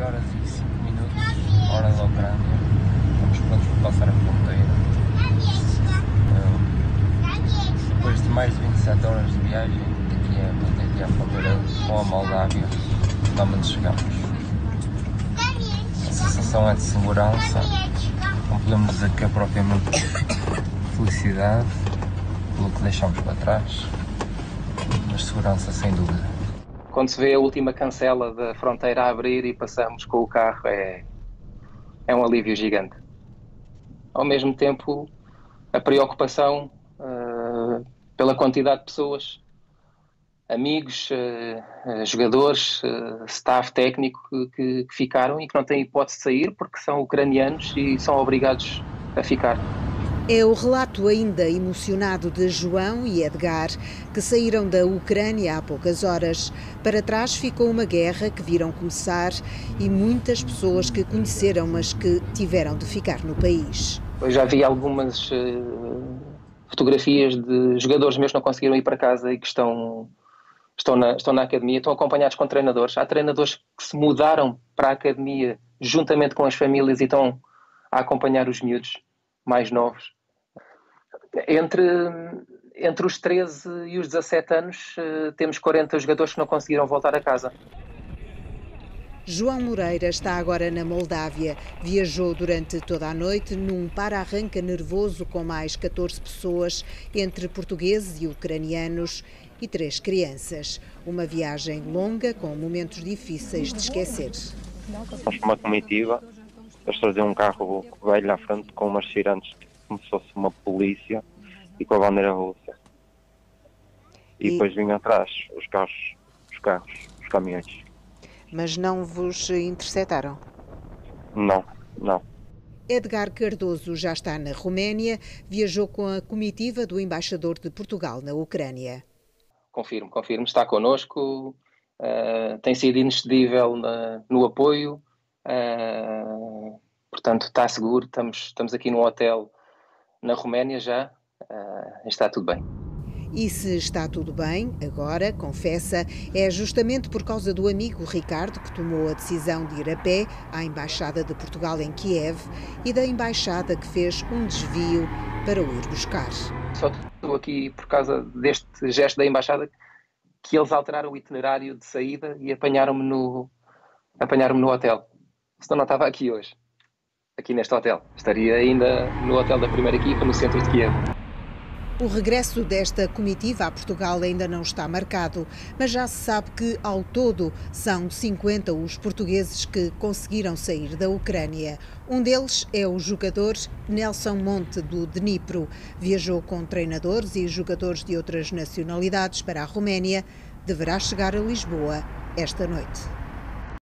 11 horas e 5 minutos, hora da Ucrânia. Estamos prontos para passar a fronteira. Uh, depois de mais de 27 horas de viagem, daqui a, daqui à fronteira com a Moldávia, finalmente chegamos. A sensação é de segurança, não podemos dizer que é propriamente felicidade pelo que deixamos para trás, mas segurança sem dúvida. Quando se vê a última cancela da fronteira a abrir e passamos com o carro, é, é um alívio gigante. Ao mesmo tempo, a preocupação uh, pela quantidade de pessoas, amigos, uh, jogadores, uh, staff técnico que, que ficaram e que não têm hipótese de sair porque são ucranianos e são obrigados a ficar. É o relato ainda emocionado de João e Edgar, que saíram da Ucrânia há poucas horas. Para trás ficou uma guerra que viram começar e muitas pessoas que conheceram, mas que tiveram de ficar no país. Eu já vi algumas uh, fotografias de jogadores meus que não conseguiram ir para casa e que estão, estão, na, estão na academia, estão acompanhados com treinadores. Há treinadores que se mudaram para a academia juntamente com as famílias e estão a acompanhar os miúdos mais novos entre, entre os 13 e os 17 anos, eh, temos 40 jogadores que não conseguiram voltar a casa. João Moreira está agora na Moldávia. Viajou durante toda a noite num para-arranca nervoso com mais 14 pessoas, entre portugueses e ucranianos e três crianças. Uma viagem longa com momentos difíceis de esquecer. Nós, uma comitiva, eles traziam um carro velho à frente com umas tirantes como se fosse uma polícia e com a bandeira russa. E, e, depois vinham atrás os carros, os carros, os caminhões. Mas não vos interceptaram? Não, não. Edgar Cardoso já está na Roménia, viajou com a comitiva do embaixador de Portugal na Ucrânia. Confirmo, confirmo, está connosco, uh, tem sido inexcedível na, no apoio, uh, portanto está seguro, estamos, estamos aqui no hotel na Roménia já uh, está tudo bem. E se está tudo bem, agora, confessa, é justamente por causa do amigo Ricardo que tomou a decisão de ir a pé à Embaixada de Portugal em Kiev e da Embaixada que fez um desvio para o ir buscar. Só estou aqui por causa deste gesto da Embaixada que eles alteraram o itinerário de saída e apanharam-me no, apanharam no hotel. Senão não estava aqui hoje aqui neste hotel. Estaria ainda no hotel da primeira equipa, no centro de Kiev. O regresso desta comitiva a Portugal ainda não está marcado, mas já se sabe que, ao todo, são 50 os portugueses que conseguiram sair da Ucrânia. Um deles é o jogador Nelson Monte, do Dnipro. Viajou com treinadores e jogadores de outras nacionalidades para a Roménia. Deverá chegar a Lisboa esta noite.